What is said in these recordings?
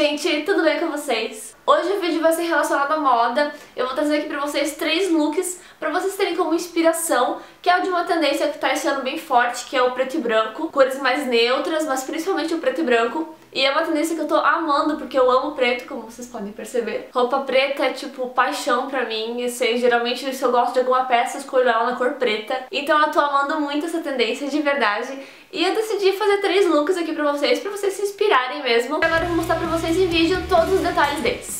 gente, tudo bem com vocês? Hoje o vídeo vai ser relacionado à moda. Eu vou trazer aqui pra vocês três looks pra vocês terem como inspiração, que é o de uma tendência que tá esse ano bem forte, que é o preto e branco. Cores mais neutras, mas principalmente o preto e branco. E é uma tendência que eu tô amando, porque eu amo preto, como vocês podem perceber. Roupa preta é tipo paixão pra mim, e sei, geralmente se eu gosto de alguma peça, eu escolho ela na cor preta. Então eu tô amando muito essa tendência, de verdade. E eu decidi fazer três looks aqui pra vocês, pra vocês se inspirarem mesmo. Agora eu vou mostrar pra vocês em vídeo todos os detalhes deles.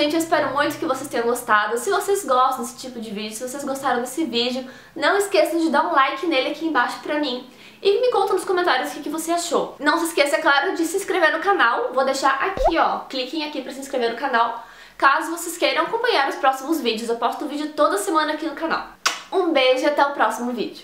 Gente. Eu espero muito que vocês tenham gostado. Se vocês gostam desse tipo de vídeo, se vocês gostaram desse vídeo, não esqueçam de dar um like nele aqui embaixo pra mim. E me conta nos comentários o que, você achou. Não se esqueça, é claro, de se inscrever no canal. Vou deixar aqui, ó. Cliquem aqui pra se inscrever no canal. Caso vocês queiram acompanhar os próximos vídeos. Eu posto vídeo toda semana aqui no canal. Um beijo e até o próximo vídeo.